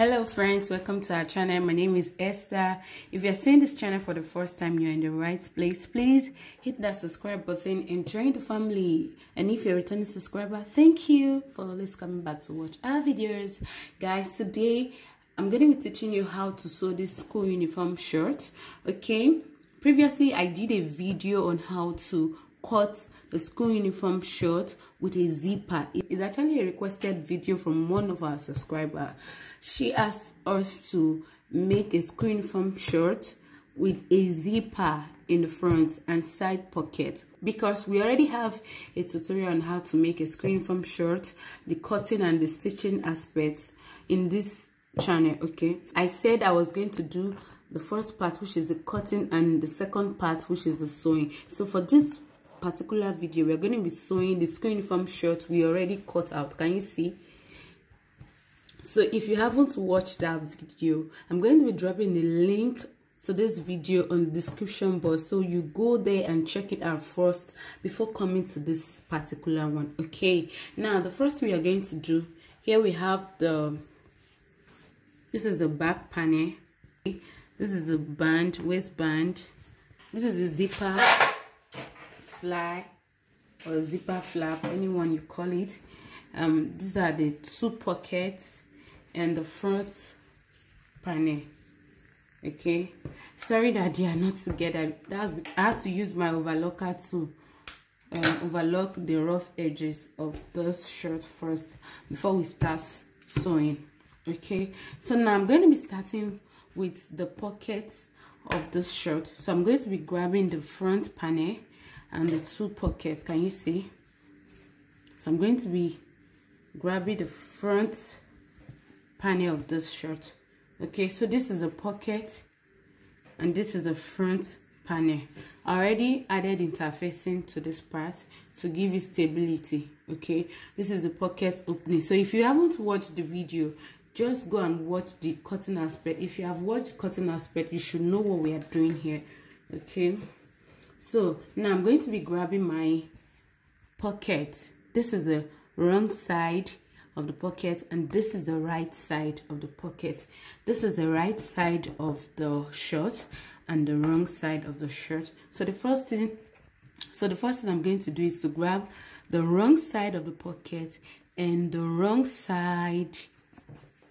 hello friends. Welcome to our channel. My name is esther. If you're seeing this channel for the first time you're in the right place. Please hit that subscribe button and join the family. And if you're a returning subscriber thank you for always coming back to watch our videos. Guys today i'm going to be teaching you how to sew this school uniform shirt okay? Previously i did a video on how to cut the school uniform shirt with a zipper. It's actually a requested video from one of our subscribers she asked us to make a school uniform shirt with a zipper in the front and side pocket. Because we already have a tutorial on how to make a school uniform shirt the cutting and the stitching aspects in this channel okay? I said i was going to do the first part which is the cutting and the second part which is the sewing. So for this particular video we're going to be sewing the school uniform shirt we already cut out. Can you see? So if you haven't watched that video i'm going to be dropping the link to this video on the description box. So you go there and check it out first before coming to this particular one. Okay now the first thing we are going to do here we have the this is the back panel. This is the band waistband. This is the zipper fly or zipper flap anyone you call it. Um these are the two pockets and the front panel okay? Sorry that they are not together. That's i have to use my overlocker to um, overlock the rough edges of this shirt first before we start sewing okay? So now i'm going to be starting with the pockets of this shirt. So i'm going to be grabbing the front panel and the two pockets. Can you see? So i'm going to be grabbing the front panel of this shirt. Okay so this is a pocket and this is the front panel. Already added interfacing to this part to give you stability okay? This is the pocket opening. So if you haven't watched the video just go and watch the cutting aspect. If you have watched cutting aspect you should know what we are doing here okay so now i'm going to be grabbing my pocket. This is the wrong side of the pocket and this is the right side of the pocket. This is the right side of the shirt and the wrong side of the shirt. So the first thing so the first thing i'm going to do is to grab the wrong side of the pocket and the wrong side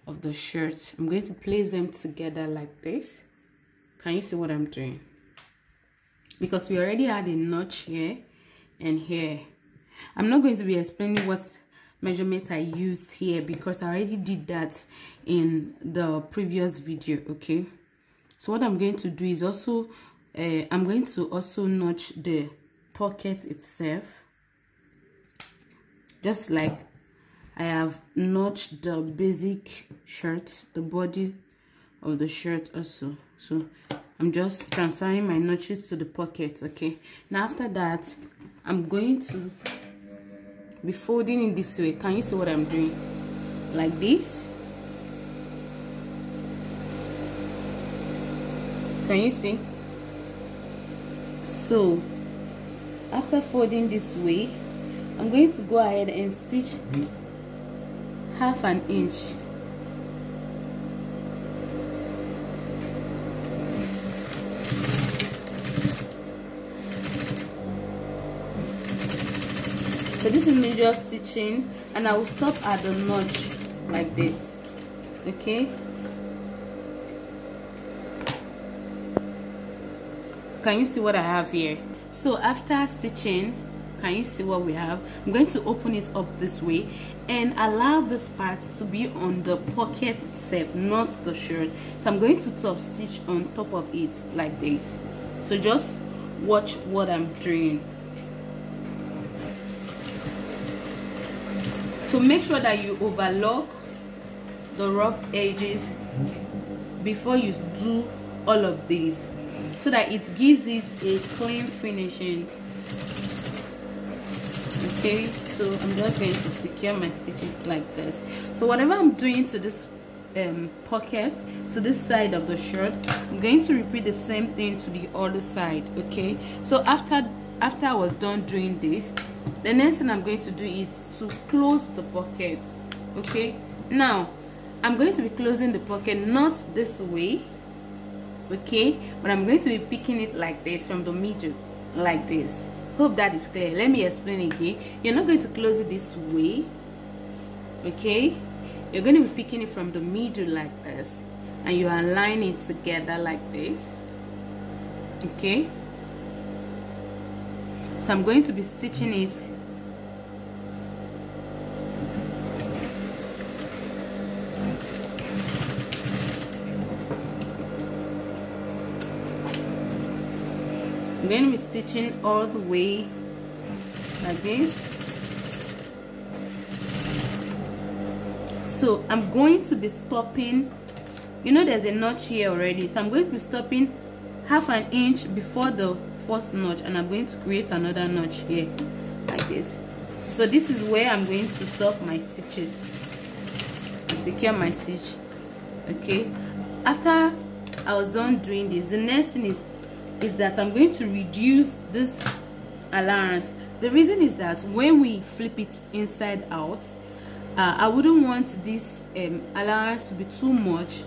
of the shirt. I'm going to place them together like this. Can you see what i'm doing because we already had a notch here and here. I'm not going to be explaining what measurements i used here because i already did that in the previous video okay? So what i'm going to do is also uh, i'm going to also notch the pocket itself. Just like i have notched the basic shirt the body of the shirt also so i'm just transferring my notches to the pocket okay? Now after that i'm going to be folding in this way. Can you see what i'm doing? Like this? Can you see? So after folding this way i'm going to go ahead and stitch half an inch major stitching and i will stop at the notch like this okay? Can you see what i have here? So after stitching can you see what we have? I'm going to open it up this way and allow this part to be on the pocket itself not the shirt. So i'm going to top stitch on top of it like this. So just watch what i'm doing so make sure that you overlock the rough edges before you do all of these so that it gives it a clean finishing. Okay so i'm just going to secure my stitches like this. So whatever i'm doing to this um, pocket to this side of the shirt i'm going to repeat the same thing to the other side okay? So after after i was done doing this the next thing i'm going to do is to close the pocket okay? Now i'm going to be closing the pocket not this way okay? But i'm going to be picking it like this from the middle like this. Hope that is clear. Let me explain again. You're not going to close it this way okay? You're going to be picking it from the middle like this and you align it together like this okay so I'm going to be stitching it. I'm going to be stitching all the way like this. So I'm going to be stopping you know there's a notch here already. So I'm going to be stopping half an inch before the first notch and I'm going to create another notch here like this. So this is where I'm going to stop my stitches. Secure my stitch okay? After I was done doing this the next thing is is that I'm going to reduce this allowance. The reason is that when we flip it inside out uh, I wouldn't want this um, allowance to be too much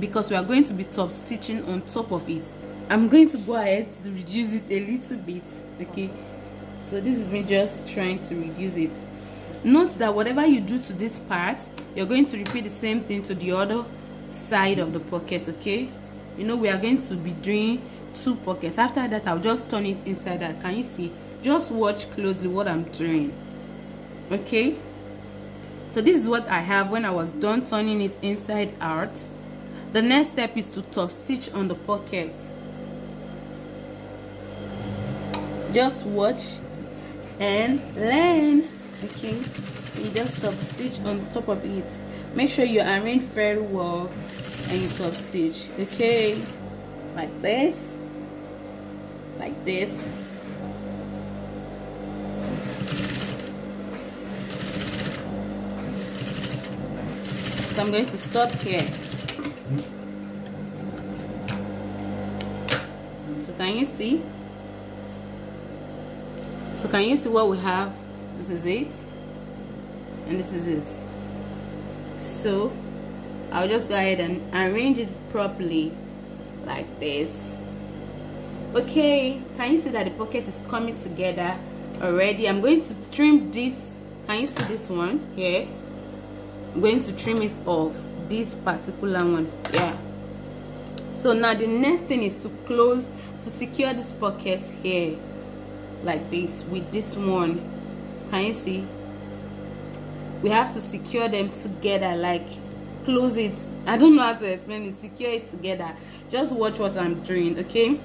because we are going to be top stitching on top of it I'm going to go ahead to reduce it a little bit okay? So this is me just trying to reduce it. Note that whatever you do to this part you're going to repeat the same thing to the other side of the pocket okay? You know we are going to be doing two pockets. After that I'll just turn it inside out. Can you see? Just watch closely what I'm doing okay? So this is what I have when I was done turning it inside out. The next step is to top stitch on the pocket just watch and learn okay? You just top stitch on top of it. Make sure you arrange very well and you top stitch okay? Like this like this. So I'm going to stop here. So can you see so can you see what we have? This is it. And this is it. So I'll just go ahead and arrange it properly like this. Okay can you see that the pocket is coming together already? I'm going to trim this. Can you see this one here? I'm going to trim it off this particular one yeah. So now the next thing is to close to secure this pocket here like this with this one can you see? We have to secure them together like close it. I don't know how to explain it. Secure it together. Just watch what i'm doing okay?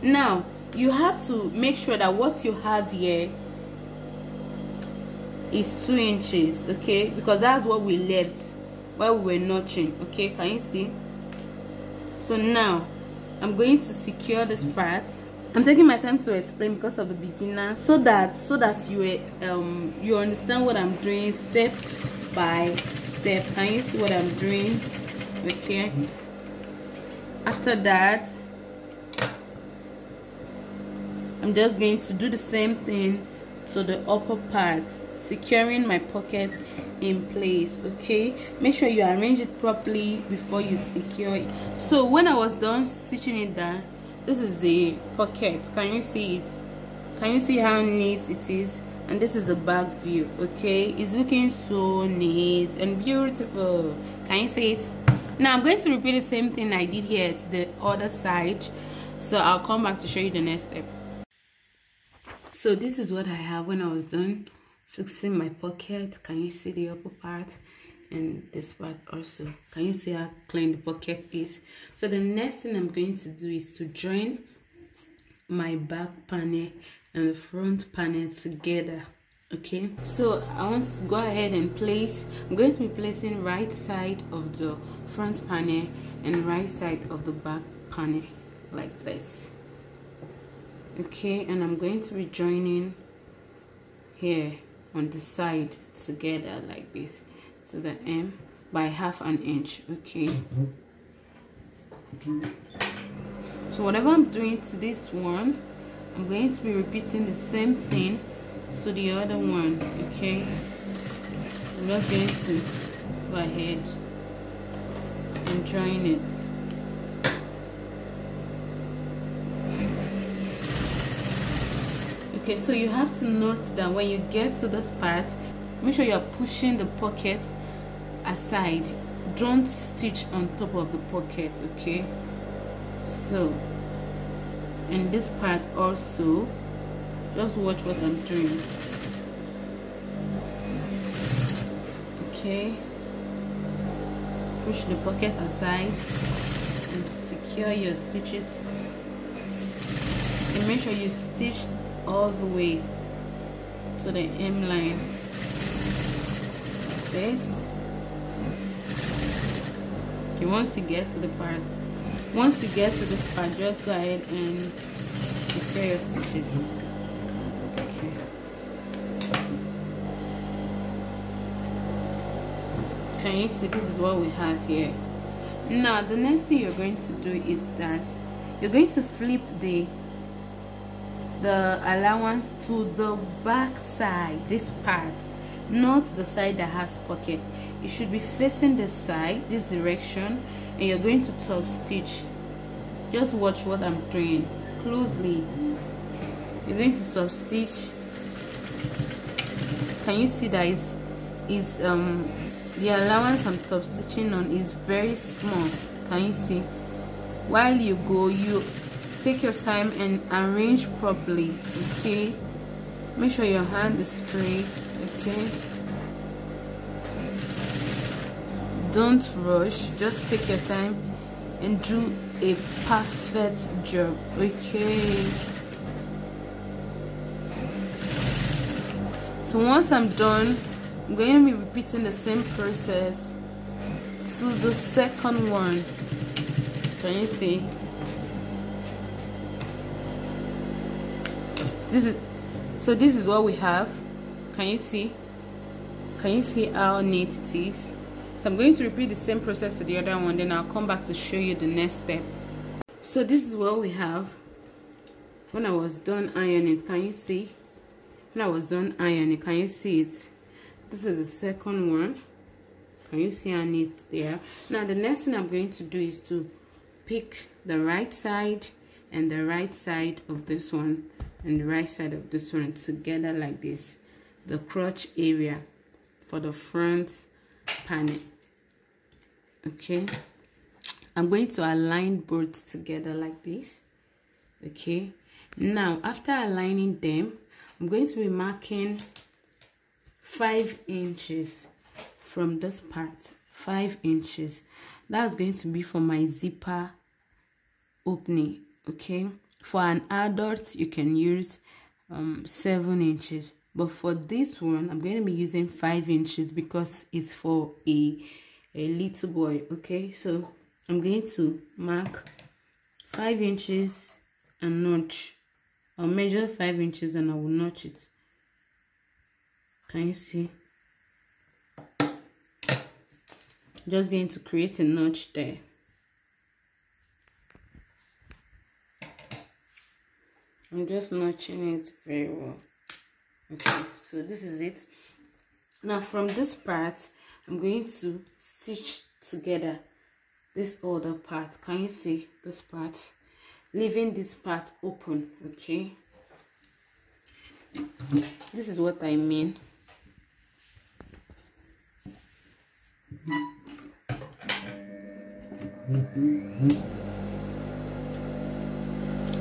Now you have to make sure that what you have here is two inches okay? Because that's what we left while we were notching okay? Can you see? So now i'm going to secure this part i'm taking my time to explain because of the beginner so that so that you um you understand what i'm doing step by step. Can you see what i'm doing? Okay. After that i'm just going to do the same thing to the upper part securing my pocket in place okay? Make sure you arrange it properly before you secure it. So when i was done stitching it down this is the pocket. Can you see it? Can you see how neat it is? And this is the back view okay? It's looking so neat and beautiful. Can you see it? Now i'm going to repeat the same thing i did here to the other side. So i'll come back to show you the next step. So this is what i have when i was done fixing my pocket. Can you see the upper part and this part also. Can you see how clean the pocket is? So the next thing i'm going to do is to join my back panel and the front panel together okay? So i want to go ahead and place i'm going to be placing right side of the front panel and right side of the back panel like this okay? And i'm going to be joining here on the side together like this to the hem by half an inch okay? So whatever I'm doing to this one I'm going to be repeating the same thing to the other one okay? I'm just going to go ahead and join it. Okay so you have to note that when you get to this part make sure you're pushing the pocket aside. Don't stitch on top of the pocket okay? So and this part also just watch what I'm doing. Okay? Push the pocket aside and secure your stitches. And make sure you stitch all the way to the hem line this. Okay once you get to the part once you get to this part just go ahead and secure your stitches. Okay. Can you see? This is what we have here. Now the next thing you're going to do is that you're going to flip the the allowance to the back side this part not the side that has pocket. It should be facing the side this direction and you're going to top stitch. Just watch what i'm doing. Closely. You're going to top stitch. Can you see that is is um the allowance i'm top stitching on is very small? Can you see? While you go you take your time and arrange properly okay? Make sure your hand is straight okay. Don't rush. Just take your time and do a perfect job. Okay. So once i'm done i'm going to be repeating the same process to the second one. Can you see? This is so this is what we have can you see? Can you see how neat it is? So i'm going to repeat the same process to the other one then i'll come back to show you the next step. So this is what we have. When i was done ironing can you see? When i was done ironing can you see it? This is the second one. Can you see how neat there now the next thing i'm going to do is to pick the right side and the right side of this one and the right side of this one together like this the crotch area for the front panel. Okay? I'm going to align both together like this. Okay? Now after aligning them i'm going to be marking five inches from this part. Five inches. That's going to be for my zipper opening. Okay? For an adult you can use um, seven inches but for this one i'm going to be using five inches because it's for a a little boy okay? So i'm going to mark five inches and notch. I'll measure five inches and i will notch it. Can you see? Just going to create a notch there. I'm just notching it very well okay so this is it. Now from this part I'm going to stitch together this other part. Can you see this part? Leaving this part open okay? This is what I mean. -hmm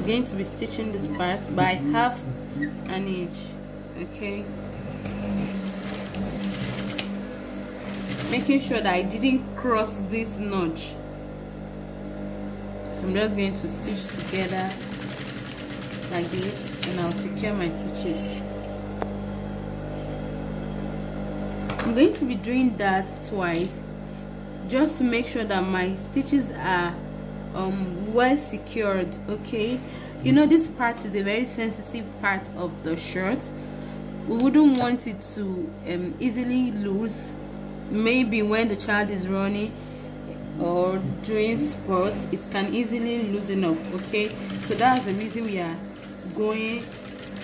going to be stitching this part by half an inch okay. Making sure that I didn't cross this notch. So I'm just going to stitch together like this and I'll secure my stitches. I'm going to be doing that twice just to make sure that my stitches are um, well secured okay? You know this part is a very sensitive part of the shirt we wouldn't want it to um, easily lose maybe when the child is running or doing sports it can easily loosen up okay? So that's the reason we are going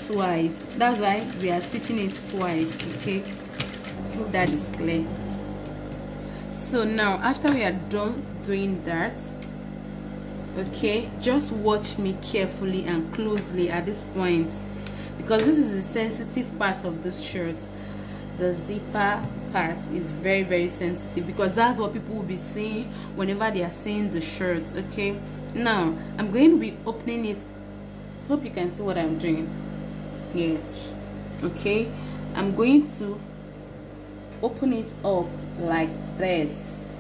twice. That's why we are stitching it twice okay? Hope that is clear. So now after we are done doing that okay just watch me carefully and closely at this point because this is the sensitive part of this shirt. The zipper part is very very sensitive because that's what people will be seeing whenever they are seeing the shirt okay? Now i'm going to be opening it. Hope you can see what i'm doing here okay? I'm going to open it up like this.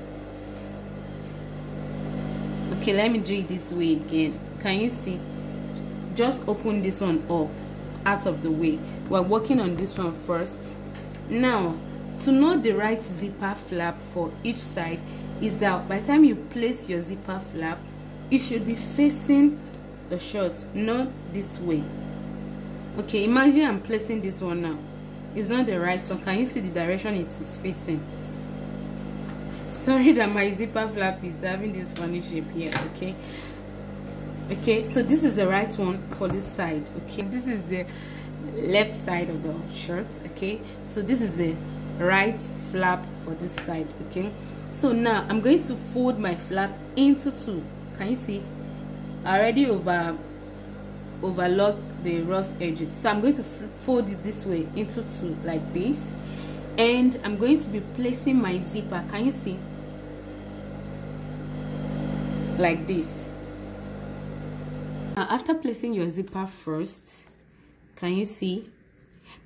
Okay let me do it this way again. Can you see? Just open this one up out of the way. We're working on this one first. Now to know the right zipper flap for each side is that by the time you place your zipper flap it should be facing the shirt not this way. Okay imagine i'm placing this one now. It's not the right one. Can you see the direction it is facing? Sorry that my zipper flap is having this funny shape here okay okay so this is the right one for this side okay? This is the left side of the shirt okay? So this is the right flap for this side okay? So now i'm going to fold my flap into two. Can you see? Already over overlock the rough edges. So i'm going to fold it this way into two like this. And i'm going to be placing my zipper can you see? Like this now after placing your zipper first can you see?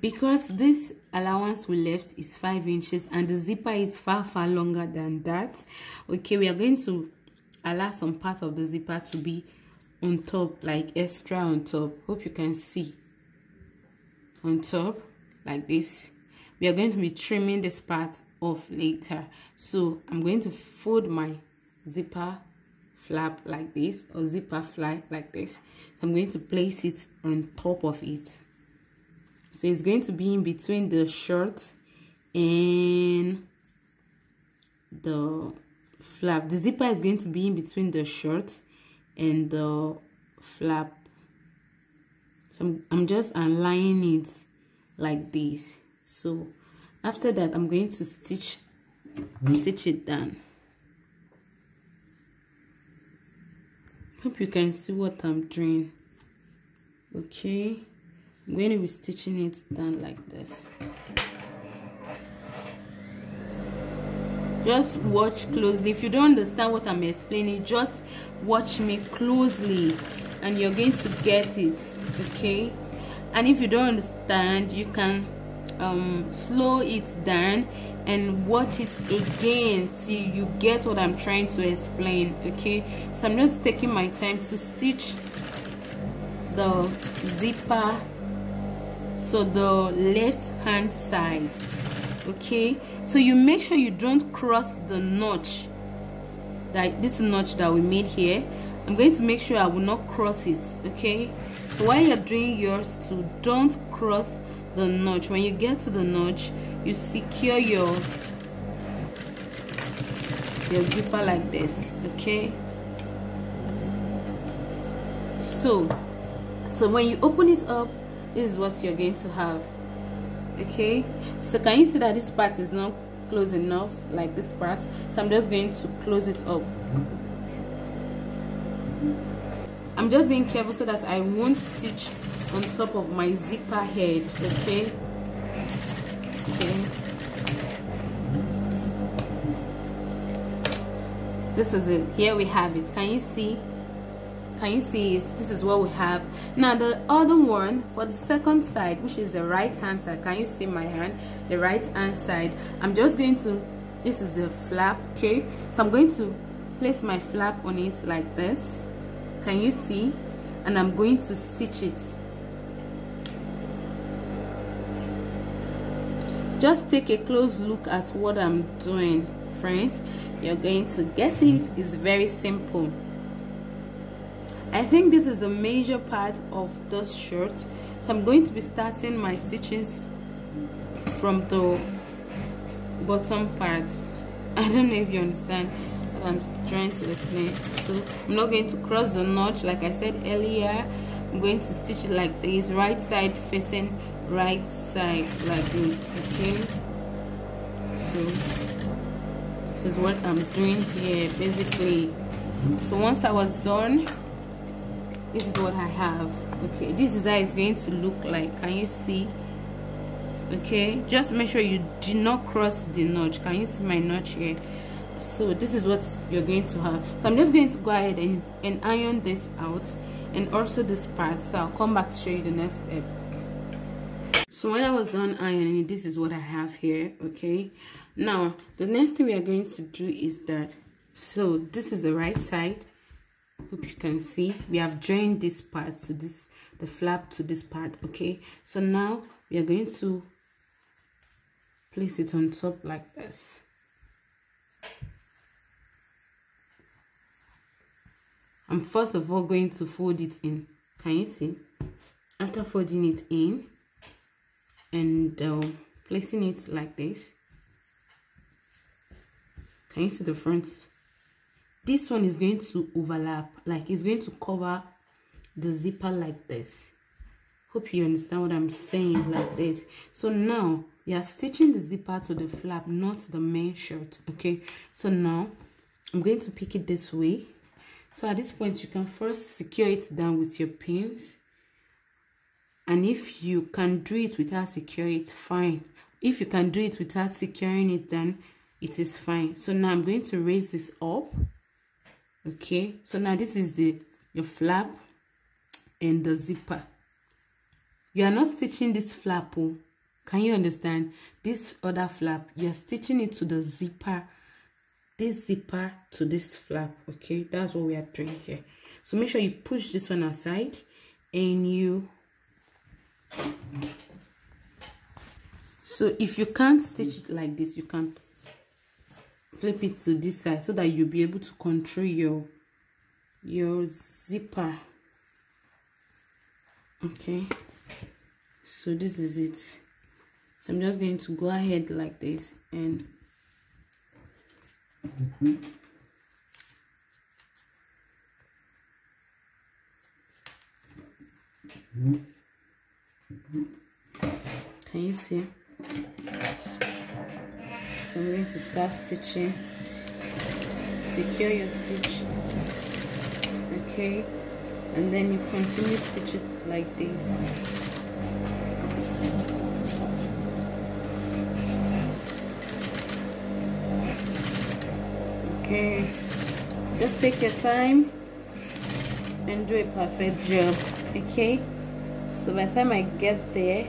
Because this allowance we left is five inches and the zipper is far far longer than that. Okay we are going to allow some part of the zipper to be on top like extra on top. Hope you can see. On top like this. We are going to be trimming this part off later. So i'm going to fold my zipper flap like this or zipper fly like this. So i'm going to place it on top of it. So it's going to be in between the shirt and the flap. The zipper is going to be in between the shirt and the flap. So I'm, I'm just aligning it like this. So after that I'm going to stitch stitch it down hope you can see what I'm doing. Okay? I'm going to be stitching it down like this. Just watch closely. If you don't understand what i'm explaining just watch me closely and you're going to get it okay? And if you don't understand you can um, slow it down and watch it again till you get what i'm trying to explain okay? So i'm just taking my time to stitch the zipper so the left hand side okay? So you make sure you don't cross the notch that this notch that we made here. I'm going to make sure i will not cross it okay? So while you're doing yours too don't cross the notch. When you get to the notch you secure your your zipper like this okay? So so when you open it up this is what you're going to have okay? So can you see that this part is not close enough like this part? So i'm just going to close it up. I'm just being careful so that i won't stitch on top of my zipper head okay this is it. Here we have it. Can you see? Can you see this is what we have. Now the other one for the second side which is the right hand side. Can you see my hand? The right hand side. I'm just going to this is the flap okay so i'm going to place my flap on it like this. Can you see? And i'm going to stitch it just take a close look at what i'm doing friends. You're going to get it. It's very simple. I think this is the major part of this shirt so I'm going to be starting my stitches from the bottom part. I don't know if you understand what I'm trying to explain. So I'm not going to cross the notch like I said earlier. I'm going to stitch it like this right side facing right side like this okay? So this is what i'm doing here basically. So once i was done this is what i have okay? This is how it's going to look like can you see? Okay? Just make sure you do not cross the notch can you see my notch here? So this is what you're going to have. So i'm just going to go ahead and, and iron this out and also this part. So i'll come back to show you the next step so when i was done ironing this is what i have here okay? Now the next thing we are going to do is that so this is the right side. Hope you can see. We have joined this part to this the flap to this part okay? So now we are going to place it on top like this. I'm first of all going to fold it in. Can you see? After folding it in and uh, placing it like this. Can you see the front? This one is going to overlap like it's going to cover the zipper like this. Hope you understand what i'm saying like this. So now we are stitching the zipper to the flap not the main shirt okay? So now i'm going to pick it this way. So at this point you can first secure it down with your pins and if you can do it without securing it fine. If you can do it without securing it then it is fine. So now i'm going to raise this up. Okay? So now this is the your flap and the zipper. You are not stitching this flap oh. Can you understand? This other flap you're stitching it to the zipper this zipper to this flap okay? That's what we are doing here. So make sure you push this one aside and you so if you can't stitch it like this you can flip it to this side so that you'll be able to control your your zipper. Okay. So this is it. So i'm just going to go ahead like this and mm-hmm. Mm-hmm. Can you see? So I'm going to start stitching. Secure your stitch. Okay. And then you continue stitch it like this. Okay. Just take your time and do a perfect job. Okay so by the time I get there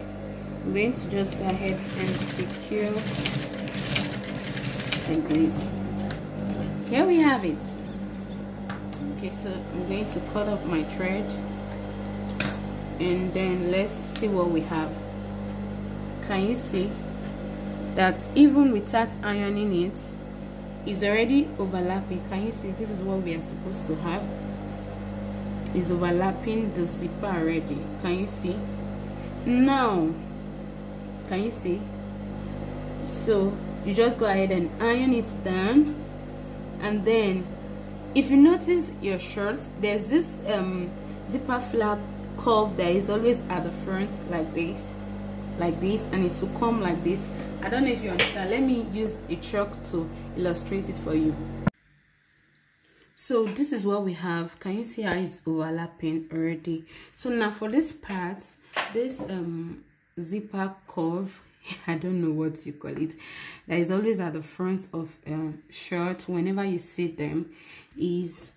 I'm going to just go ahead and secure like this here we have it. Okay so i'm going to cut up my thread and then let's see what we have. Can you see that even without ironing it, is already overlapping? Can you see this is what we are supposed to have is overlapping the zipper already. Can you see? Now can you see? So you just go ahead and iron it down. And then if you notice your shirt there's this um zipper flap curve that is always at the front like this like this and it will come like this. I don't know if you understand. Let me use a chalk to illustrate it for you so this is what we have. Can you see how it's overlapping already? So now for this part this um zipper curve I don't know what you call it that is always at the front of a um, shirt whenever you see them is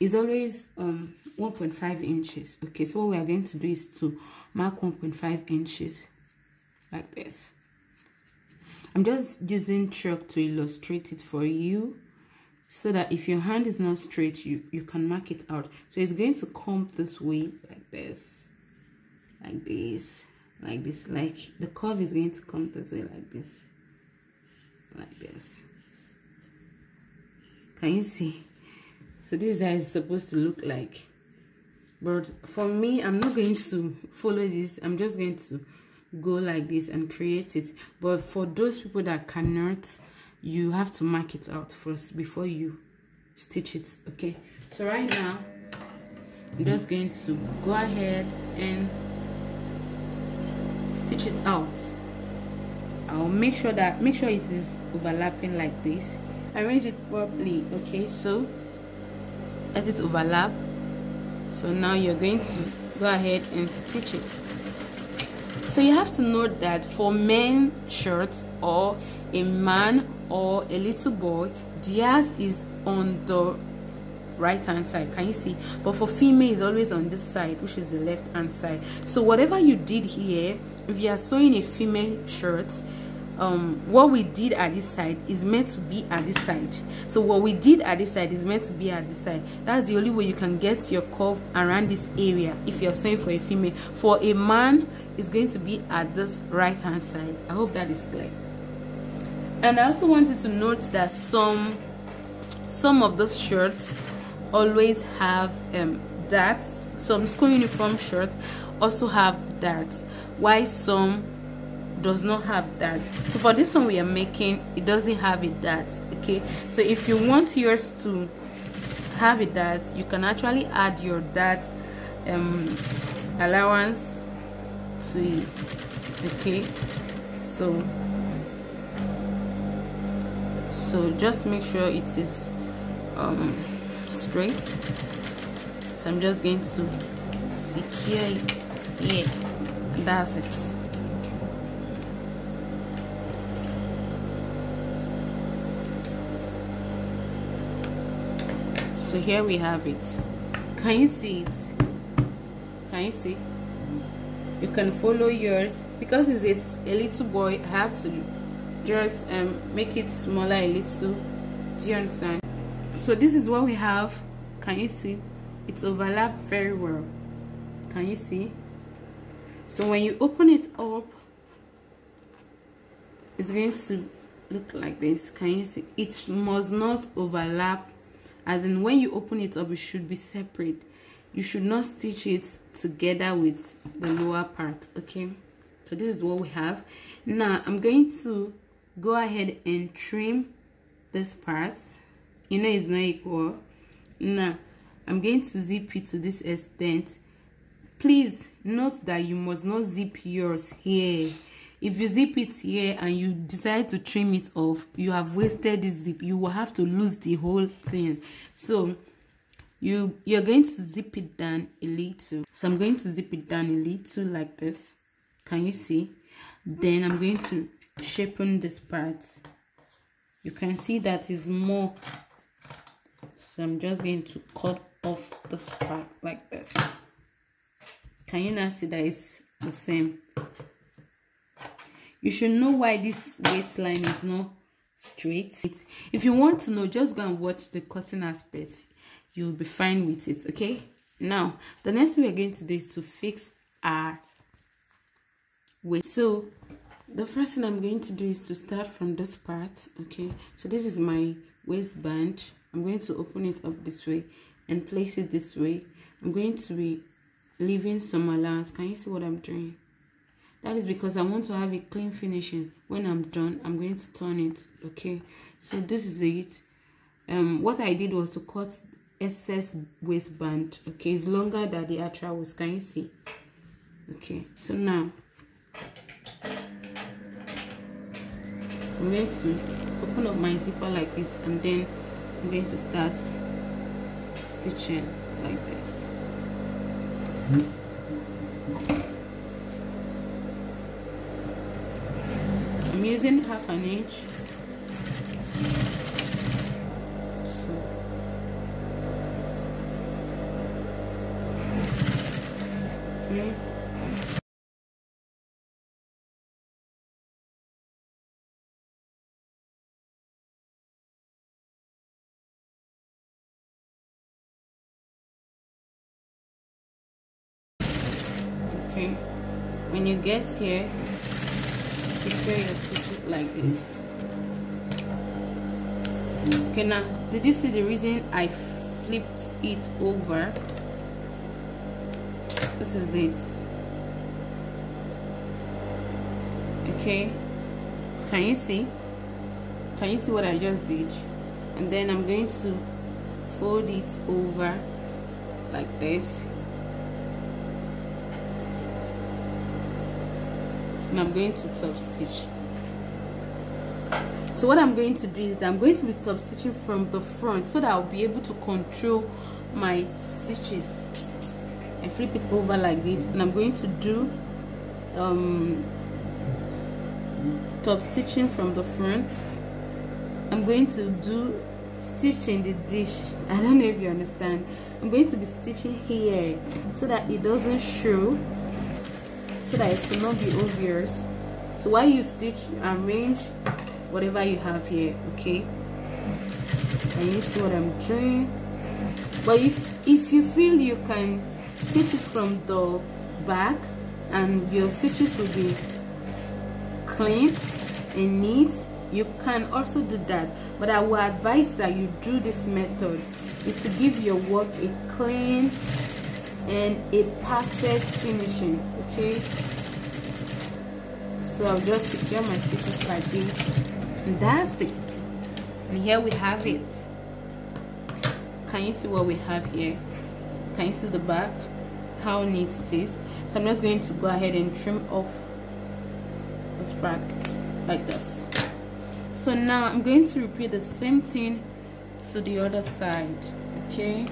is always um 1.5 inches. Okay so what we are going to do is to mark 1.5 inches like this. I'm just using chalk to illustrate it for you so that if your hand is not straight you you can mark it out. So it's going to come this way like this like this like this like the curve is going to come this way like this like this. Can you see? So this is supposed to look like. But for me i'm not going to follow this. I'm just going to go like this and create it. But for those people that cannot you have to mark it out first before you stitch it okay? So right now i'm just going to go ahead and stitch it out. I'll make sure that make sure it is overlapping like this. Arrange it properly okay? So let it overlap. So now you're going to go ahead and stitch it. So you have to note that for men shirts or a man or a little boy theirs is on the right hand side can you see? But for female is always on this side which is the left hand side. So whatever you did here if you are sewing a female shirt um what we did at this side is meant to be at this side. So what we did at this side is meant to be at this side. That's the only way you can get your curve around this area if you're sewing for a female. For a man it's going to be at this right hand side. I hope that is clear and i also wanted to note that some some of those shirts always have um darts. Some school uniform shirts also have darts. Why some does not have that so for this one we are making it doesn't have a dart okay? So if you want yours to have a dart you can actually add your dart um, allowance to it okay? So so just make sure it is um, straight. So I'm just going to secure it yeah that's it. So here we have it. Can you see it? Can you see? You can follow yours. Because it's a little boy I have to just um, make it smaller a little. Do you understand? So this is what we have. Can you see? It's overlapped very well. Can you see? So when you open it up it's going to look like this. Can you see? It must not overlap. As in when you open it up it should be separate. You should not stitch it together with the lower part okay? So this is what we have. Now i'm going to go ahead and trim this part. You know it's not equal. Now i'm going to zip it to this extent. Please note that you must not zip yours here. If you zip it here and you decide to trim it off you have wasted this zip. You will have to lose the whole thing. So you you're going to zip it down a little. So i'm going to zip it down a little like this. Can you see? Then i'm going to shapen this part you can see that is more. So i'm just going to cut off this part like this. Can you not see that it's the same? You should know why this waistline is not straight. If you want to know just go and watch the cutting aspect. You'll be fine with it okay? Now the next thing we're going to do is to fix our waist. So the first thing i'm going to do is to start from this part okay? So this is my waistband i'm going to open it up this way and place it this way. I'm going to be leaving some allowance. Can you see what i'm doing? That is because i want to have a clean finishing. When i'm done i'm going to turn it okay? So this is it. Um what i did was to cut excess waistband okay? It's longer than the actual waist. Can you see? Okay. So now i'm going to open up my zipper like this and then i'm going to start stitching like this mm -hmm. I'm using half an inch so okay okay when you get here like this. Okay now did you see the reason i flipped it over? This is it. Okay can you see? Can you see what i just did? And then i'm going to fold it over like this and I'm going to top stitch. So what i'm going to do is that i'm going to be top stitching from the front so that i'll be able to control my stitches and flip it over like this. And i'm going to do um, top stitching from the front. I'm going to do stitching the ditch. I don't know if you understand. I'm going to be stitching here so that it doesn't show so that it will not be obvious. So while you stitch arrange whatever you have here okay? And you see what i'm doing? But if if you feel you can stitch it from the back and your stitches will be clean and neat you can also do that. But i will advise that you do this method. Is to give your work a clean and a perfect finishing okay? So i'll just secure my stitches like this. And that's it and here we have it. Can you see what we have here? Can you see the back? How neat it is. So i'm just going to go ahead and trim off this part like this. So now i'm going to repeat the same thing to the other side okay?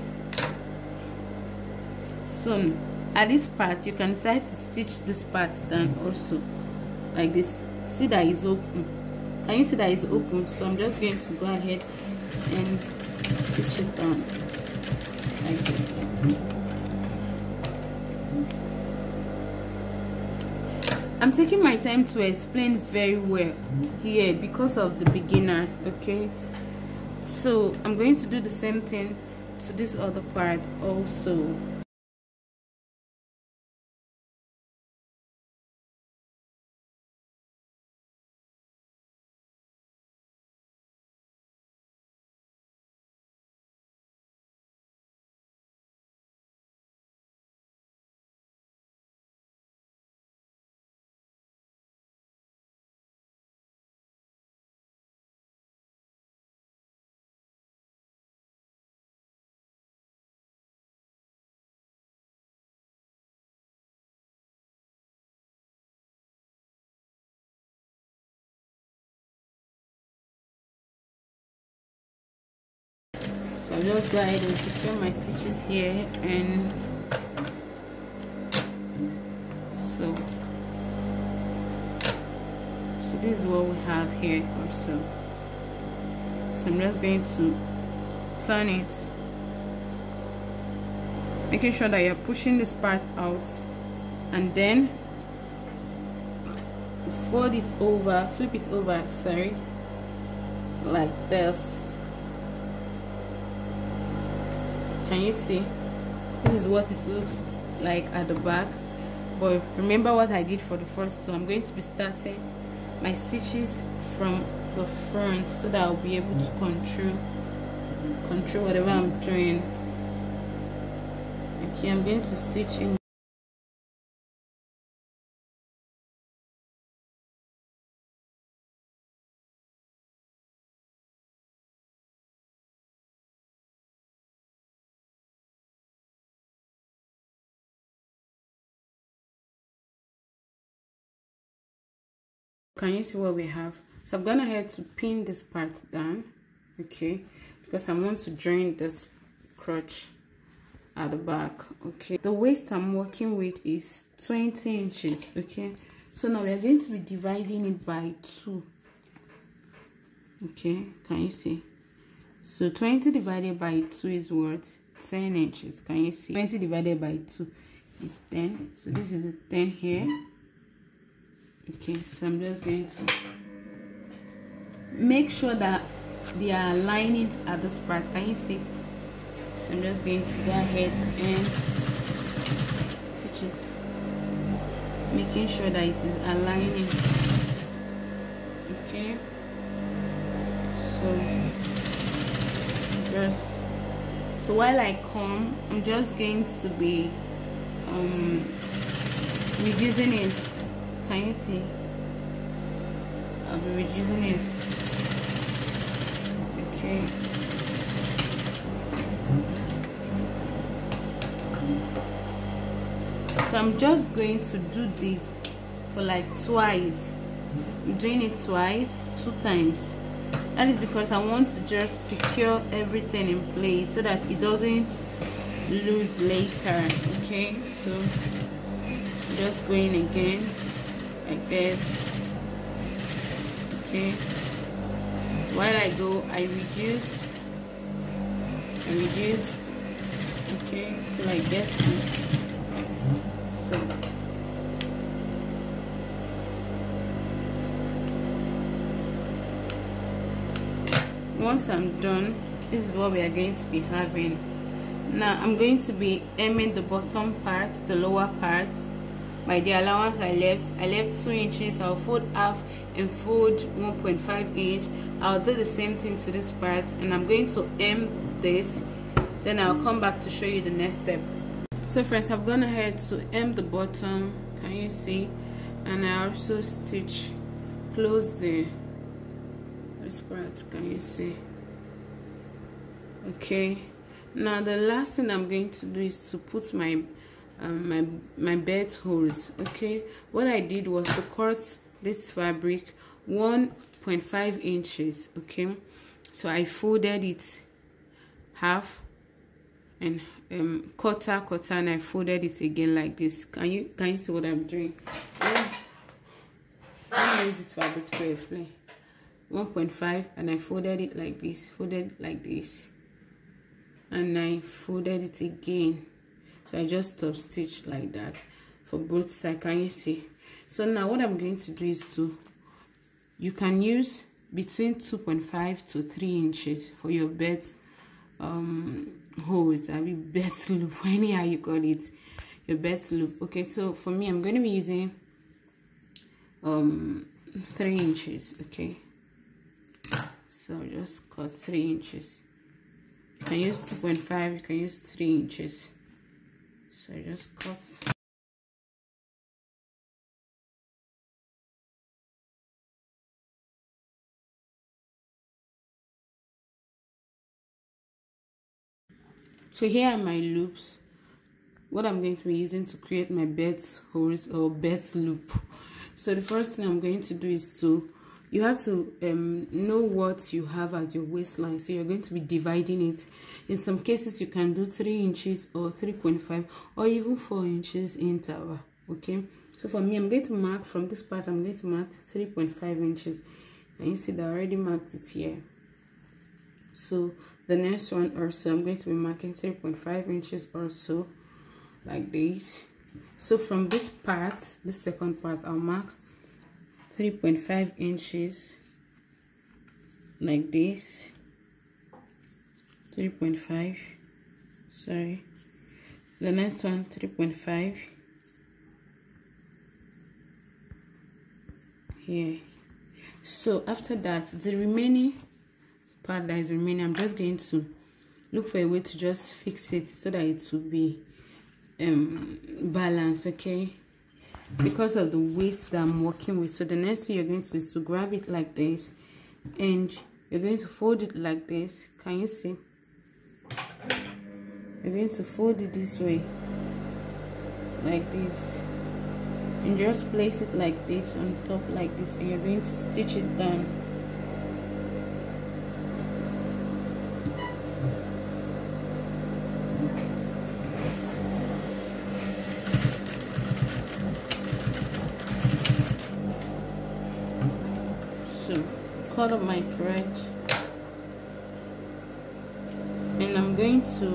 So at this part you can decide to stitch this part down also like this. See that is open. Can you see that it's open? So i'm just going to go ahead and stitch it down like this. I'm taking my time to explain very well here because of the beginners okay? So I'm going to do the same thing to this other part also so I'll just go ahead and secure my stitches here and so so this is what we have here also. So I'm just going to turn it making sure that you're pushing this part out and then fold it over flip it over sorry like this can you see? This is what it looks like at the back. But remember what I did for the first two. I'm going to be starting my stitches from the front so that I'll be able to control control whatever I'm doing. Okay I'm going to stitch in can you see what we have? So i'm gonna head to pin this part down okay? Because i want to join this crotch at the back okay? The waist i'm working with is 20 inches okay? So now we're going to be dividing it by two okay? Can you see? So 20 divided by 2 is what? 10 inches can you see? 20 divided by 2 is 10 so this is a 10 here okay so i'm just going to make sure that they are aligning at this part. Can you see? So i'm just going to go ahead and stitch it. Making sure that it is aligning. Okay. So just so while i come i'm just going to be um reducing it can you see? I'll be reducing it. Okay. So I'm just going to do this for like twice. I'm doing it twice two times. That is because I want to just secure everything in place so that it doesn't lose later. Okay so just going again like this. Okay. While I go I reduce. I reduce. Okay till I get this so. Once I'm done this is what we are going to be having. Now I'm going to be hemming the bottom part the lower part by the allowance I left I left 2 inches. I'll fold half and fold 1.5 inch. I'll do the same thing to this part and I'm going to hem this. Then I'll come back to show you the next step. So friends I've gone ahead to hem the bottom can you see? And I also stitch close the this part can you see? Okay. Now the last thing I'm going to do is to put my um, my my bed holes okay? What I did was to cut this fabric 1.5 inches okay? So I folded it half and um, quarter quarter and I folded it again like this. Can you can you see what I'm doing? Me use this fabric to explain. 1.5 and I folded it like this folded like this. And I folded it again so I just top stitch like that for both sides can you see? So now what I'm going to do is to you can use between 2.5 to 3 inches for your bed um hose I mean belt loop. Anyhow you call it your belt loop. Okay so for me I'm going to be using um 3 inches okay? So just cut 3 inches. You can use 2.5 you can use 3 inches so just cut so here are my loops. What i'm going to be using to create my bed holes or belt loop. So the first thing i'm going to do is to you have to um, know what you have as your waistline. So you're going to be dividing it. In some cases you can do 3 inches or 3.5 or even 4 inches interval okay? So for me i'm going to mark from this part i'm going to mark 3.5 inches. And you see that i already marked it here. So the next one also i'm going to be marking 3.5 inches or so like this. So from this part the second part i'll mark 3.5 inches like this. 3.5 sorry. The next one 3.5 here so after that the remaining part that is remaining i'm just going to look for a way to just fix it so that it will be um balanced okay because of the waist that I'm working with. So the next thing you're going to is to grab it like this and you're going to fold it like this. Can you see? You're going to fold it this way like this and just place it like this on top like this and you're going to stitch it down cut up my thread and I'm going to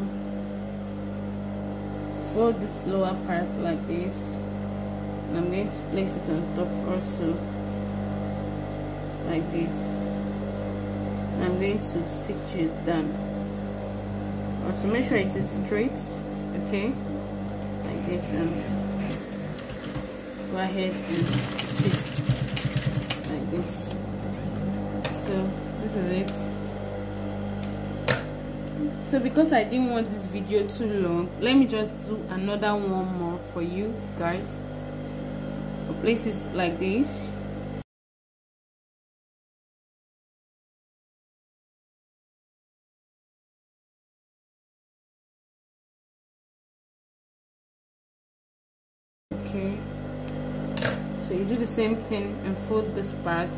fold this lower part like this. And I'm going to place it on top also like this. I'm going to stitch it down. Also make sure it is straight okay? Like this and go ahead and stitch like this so this is it. So because i didn't want this video too long let me just do another one more for you guys. Places like this. Okay. So you do the same thing and fold this part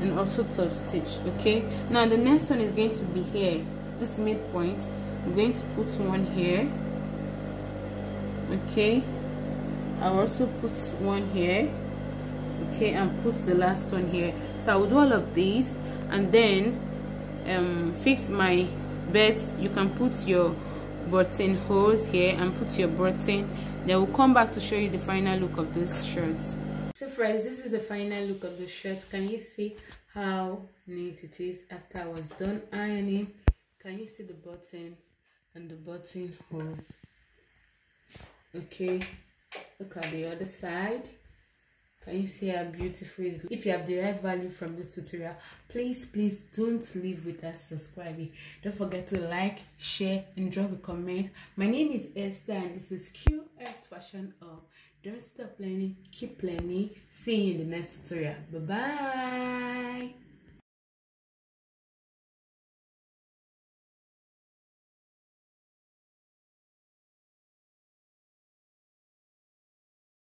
and also top stitch okay? Now the next one is going to be here. This midpoint i'm going to put one here okay? I'll also put one here okay and put the last one here. So i will do all of these and then um, fix my beds you can put your button holes here and put your button. Then we'll come back to show you the final look of this shirt so friends this is the final look of the shirt. Can you see how neat it is after i was done ironing? Can you see the button and the button holes okay look at the other side. Can you see how beautiful it is if you have derived value from this tutorial please please don't leave without subscribing. Don't forget to like share and drop a comment. My name is esther and this is Q-Est Fashion Hub don't stop learning keep learning see you in the next tutorial. Bye bye